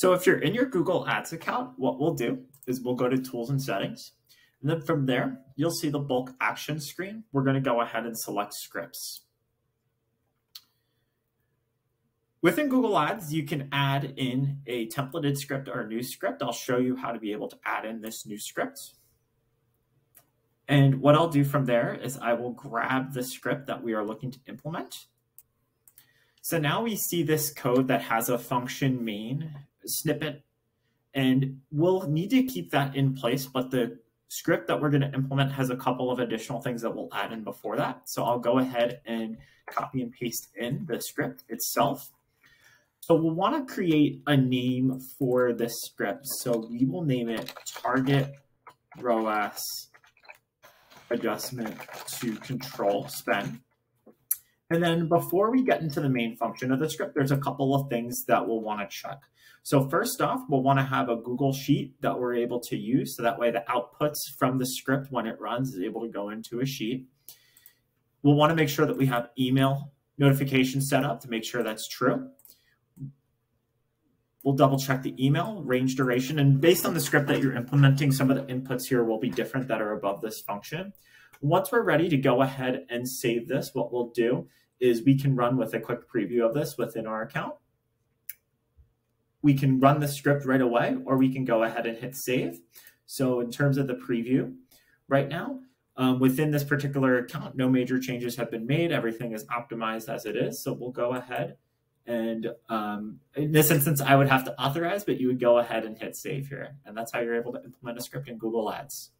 So if you're in your Google Ads account, what we'll do is we'll go to Tools and Settings. And then from there, you'll see the bulk action screen. We're going to go ahead and select scripts. Within Google Ads, you can add in a templated script or a new script. I'll show you how to be able to add in this new script. And what I'll do from there is I will grab the script that we are looking to implement. So now we see this code that has a function main snippet, and we'll need to keep that in place, but the script that we're going to implement has a couple of additional things that we'll add in before that. So I'll go ahead and copy and paste in the script itself. So we'll want to create a name for this script. So we will name it target ROAS adjustment to control spend. And then before we get into the main function of the script, there's a couple of things that we'll want to check. So first off, we'll want to have a Google Sheet that we're able to use. So that way the outputs from the script when it runs is able to go into a sheet. We'll want to make sure that we have email notifications set up to make sure that's true. We'll double check the email, range duration, and based on the script that you're implementing, some of the inputs here will be different that are above this function. Once we're ready to go ahead and save this, what we'll do is we can run with a quick preview of this within our account. We can run the script right away, or we can go ahead and hit save. So in terms of the preview right now, um, within this particular account, no major changes have been made. Everything is optimized as it is. So we'll go ahead and um, in this instance, I would have to authorize, but you would go ahead and hit save here. And that's how you're able to implement a script in Google Ads.